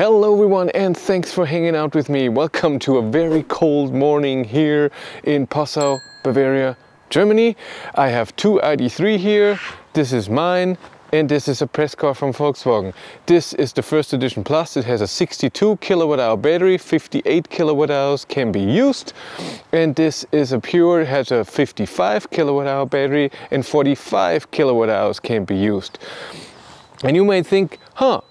Hello everyone and thanks for hanging out with me. Welcome to a very cold morning here in Passau, Bavaria, Germany. I have two ID3 here. This is mine and this is a press car from Volkswagen. This is the first edition plus. It has a 62 kilowatt hour battery, 58 kilowatt hours can be used. And this is a pure, it has a 55 kilowatt hour battery and 45 kilowatt hours can be used. And you may think, huh,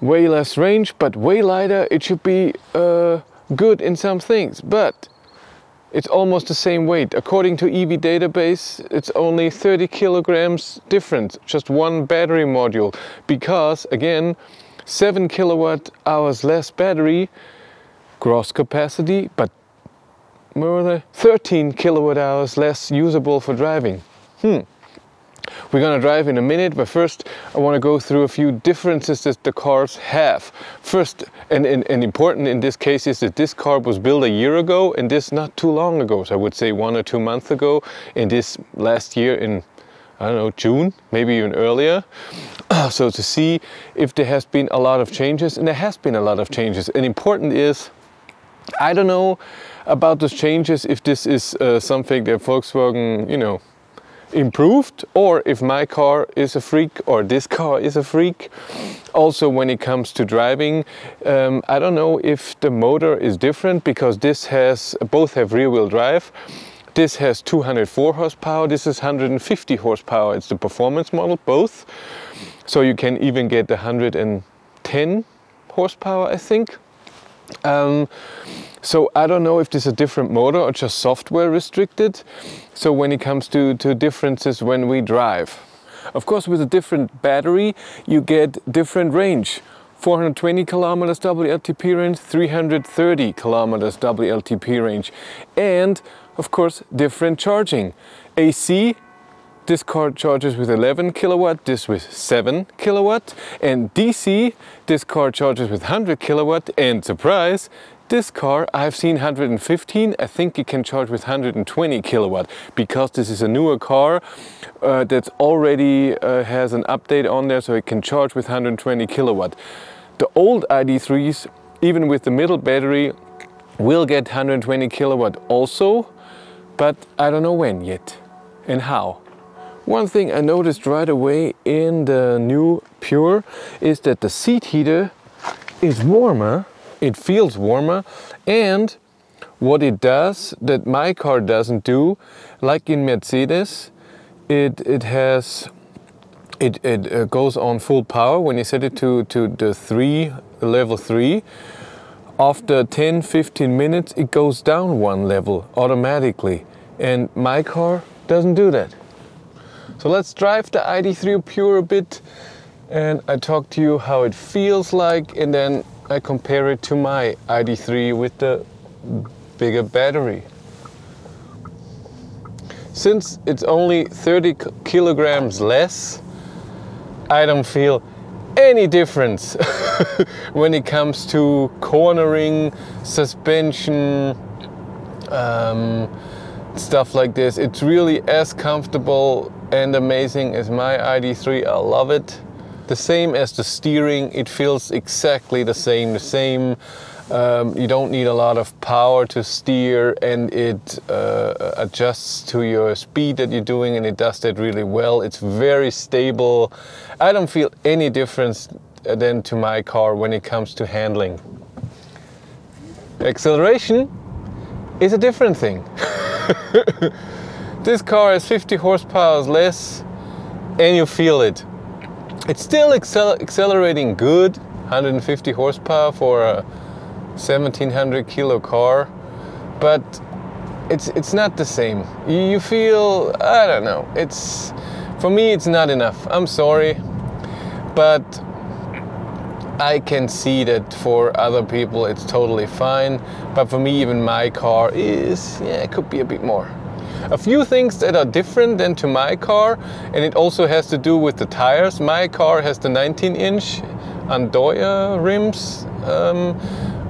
way less range, but way lighter. It should be uh, good in some things, but it's almost the same weight. According to EV database, it's only 30 kilograms difference, just one battery module. Because again, seven kilowatt hours less battery, gross capacity, but more than 13 kilowatt hours less usable for driving. Hmm. We're gonna drive in a minute, but first I wanna go through a few differences that the cars have. First, and, and, and, important in this case is that this car was built a year ago and this not too long ago. So I would say one or two months ago and this last year in I don't know, June, maybe even earlier. so to see if there has been a lot of changes, and there has been a lot of changes. And important is, I don't know about those changes, if this is uh, something that Volkswagen, you know, improved or if my car is a freak or this car is a freak. Also when it comes to driving, um, I don't know if the motor is different because this has, both have rear wheel drive. This has 204 horsepower, this is 150 horsepower. It's the performance model, both. So you can even get the 110 horsepower, I think. Um, so I don't know if this is a different motor or just software restricted. So when it comes to, to differences when we drive. Of course, with a different battery, you get different range. 420 kilometers WLTP range, 330 kilometers WLTP range. And of course, different charging. AC this car charges with 11 kilowatt, this with 7 kilowatt. And DC, this car charges with 100 kilowatt. And surprise, this car I've seen 115, I think it can charge with 120 kilowatt because this is a newer car uh, that already uh, has an update on there so it can charge with 120 kilowatt. The old ID3s, even with the middle battery, will get 120 kilowatt also, but I don't know when yet and how. One thing I noticed right away in the new Pure is that the seat heater is warmer, it feels warmer and what it does that my car doesn't do, like in Mercedes, it, it has it, it uh, goes on full power when you set it to, to the 3, level 3. After 10-15 minutes it goes down one level automatically and my car doesn't do that. So let's drive the ID3 Pure a bit and I talk to you how it feels like and then I compare it to my ID3 with the bigger battery. Since it's only 30 kilograms less, I don't feel any difference when it comes to cornering, suspension, um, stuff like this. It's really as comfortable and amazing as my ID3. I love it. The same as the steering, it feels exactly the same. The same. Um, you don't need a lot of power to steer and it uh, adjusts to your speed that you're doing and it does that really well. It's very stable. I don't feel any difference than to my car when it comes to handling. Acceleration is a different thing. this car has 50 horsepower less and you feel it. It's still accel accelerating good, 150 horsepower for a 1700 kilo car, but it's it's not the same. You feel I don't know. It's for me it's not enough. I'm sorry, but I can see that for other people it's totally fine, but for me even my car is yeah, it could be a bit more. A few things that are different than to my car, and it also has to do with the tires. My car has the 19 inch Andoya rims um,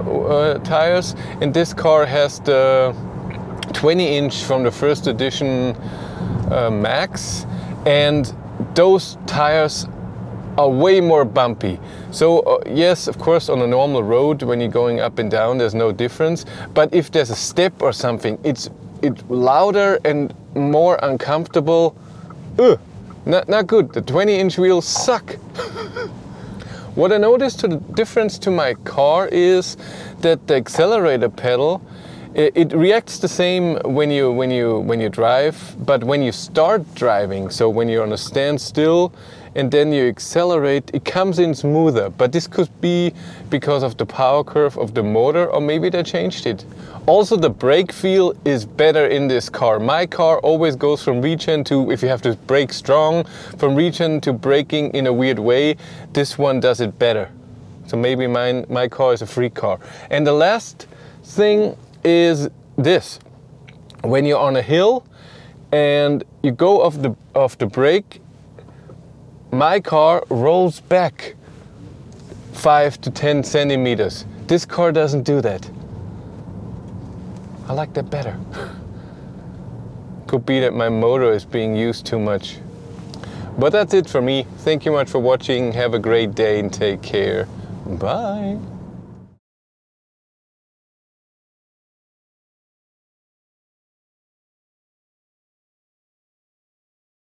uh, tires, and this car has the 20 inch from the first edition uh, Max, and those tires are way more bumpy. So uh, yes, of course, on a normal road, when you're going up and down, there's no difference. But if there's a step or something, it's it's louder and more uncomfortable. Ugh, not, not good. The 20 inch wheels suck. what I noticed to the difference to my car is that the accelerator pedal it, it reacts the same when you when you when you drive, but when you start driving, so when you're on a standstill and then you accelerate, it comes in smoother. But this could be because of the power curve of the motor, or maybe they changed it. Also, the brake feel is better in this car. My car always goes from regen to, if you have to brake strong, from regen to braking in a weird way. This one does it better. So maybe mine, my car is a free car. And the last thing is this. When you're on a hill and you go off the, off the brake, my car rolls back five to 10 centimeters. This car doesn't do that. I like that better. Could be that my motor is being used too much. But that's it for me. Thank you much for watching. Have a great day and take care. Bye.